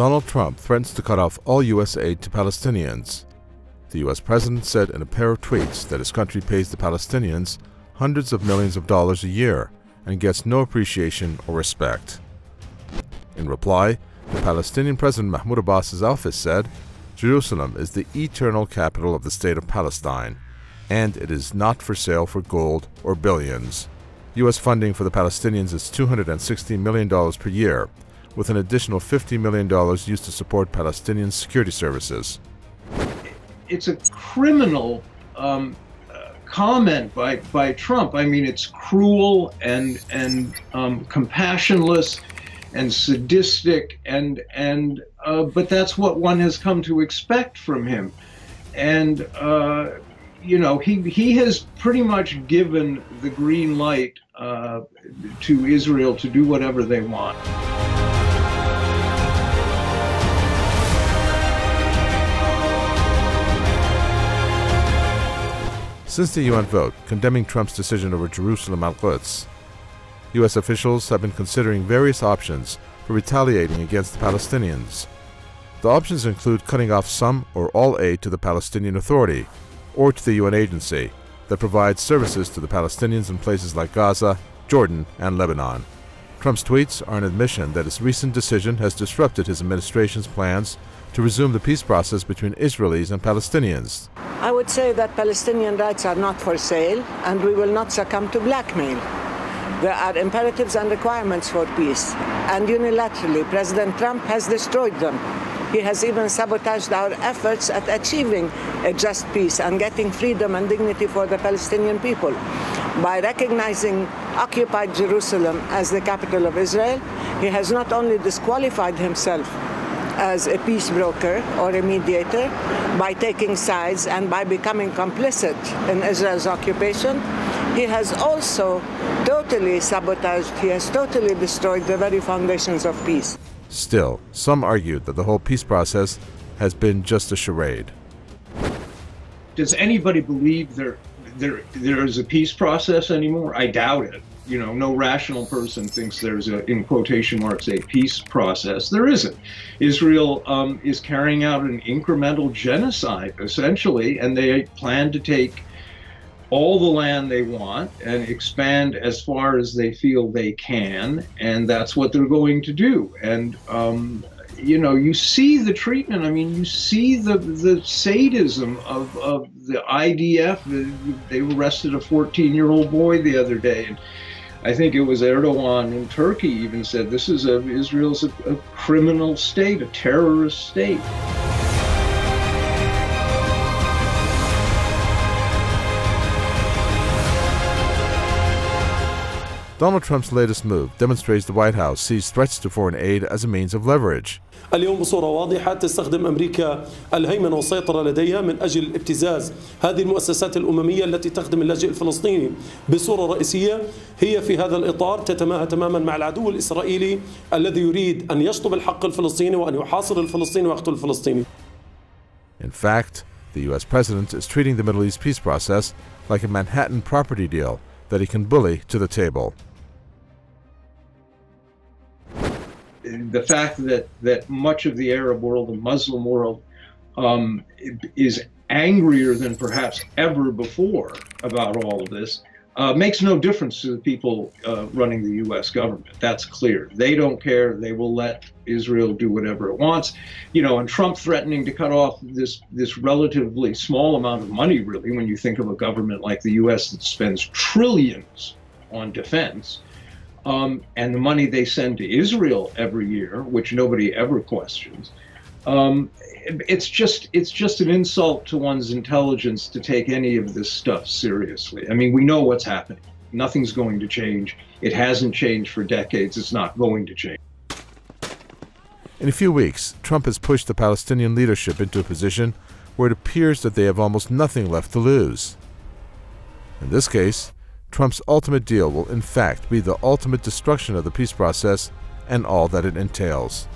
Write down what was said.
Donald Trump threatens to cut off all U.S. aid to Palestinians. The U.S. president said in a pair of tweets that his country pays the Palestinians hundreds of millions of dollars a year and gets no appreciation or respect. In reply, the Palestinian President Mahmoud Abbas's office said, Jerusalem is the eternal capital of the state of Palestine, and it is not for sale for gold or billions. U.S. funding for the Palestinians is $260 million per year, with an additional $50 million used to support Palestinian security services. It's a criminal um, uh, comment by, by Trump. I mean, it's cruel and, and um, compassionless and sadistic, and, and uh, but that's what one has come to expect from him. And uh, you know, he he has pretty much given the green light uh, to Israel to do whatever they want. Since the UN vote condemning Trump's decision over Jerusalem al-Quds, U.S. officials have been considering various options for retaliating against the Palestinians. The options include cutting off some or all aid to the Palestinian Authority or to the UN agency that provides services to the Palestinians in places like Gaza, Jordan, and Lebanon. Trump's tweets are an admission that his recent decision has disrupted his administration's plans to resume the peace process between Israelis and Palestinians. I would say that Palestinian rights are not for sale, and we will not succumb to blackmail. There are imperatives and requirements for peace, and unilaterally, President Trump has destroyed them. He has even sabotaged our efforts at achieving a just peace and getting freedom and dignity for the Palestinian people. By recognizing occupied Jerusalem as the capital of Israel, he has not only disqualified himself as a peace broker or a mediator by taking sides and by becoming complicit in Israel's occupation, he has also totally sabotaged, he has totally destroyed the very foundations of peace. Still, some argued that the whole peace process has been just a charade. Does anybody believe there, there, there is a peace process anymore? I doubt it. You know, no rational person thinks there's a, in quotation marks, a peace process. There isn't. Israel um, is carrying out an incremental genocide, essentially, and they plan to take all the land they want and expand as far as they feel they can, and that's what they're going to do. And um, you know, you see the treatment. I mean, you see the the sadism of, of the IDF. They arrested a 14-year-old boy the other day, and I think it was Erdogan in Turkey even said this is a Israel's a, a criminal state, a terrorist state. Donald Trump's latest move demonstrates the White House sees threats to foreign aid as a means of leverage. اليوم بصورة واضحة تستخدم أمريكا الهيمنة والسيطرة لديها من أجل ابتزاز هذه المؤسسات الأممية التي تخدم اللاجئ الفلسطيني بصورة رئيسية هي في هذا الإطار تتماهى تماما مع العدو الإسرائيلي الذي يريد أن يشطب الحق الفلسطيني وأن يحاصر الفلسطيني ويقتل الفلسطيني. In fact, the US president is treating the Middle East peace process like a Manhattan property deal that he can bully to the table. The fact that that much of the Arab world, the Muslim world, um, is angrier than perhaps ever before about all of this uh, makes no difference to the people uh, running the U.S. government. That's clear. They don't care. They will let Israel do whatever it wants. You know, and Trump threatening to cut off this this relatively small amount of money, really, when you think of a government like the U.S. that spends trillions on defense um, and the money they send to Israel every year, which nobody ever questions. Um, it's just it's just an insult to one's intelligence to take any of this stuff seriously. I mean, we know what's happening. Nothing's going to change. It hasn't changed for decades. It's not going to change. In a few weeks, Trump has pushed the Palestinian leadership into a position where it appears that they have almost nothing left to lose. In this case, Trump's ultimate deal will in fact be the ultimate destruction of the peace process and all that it entails.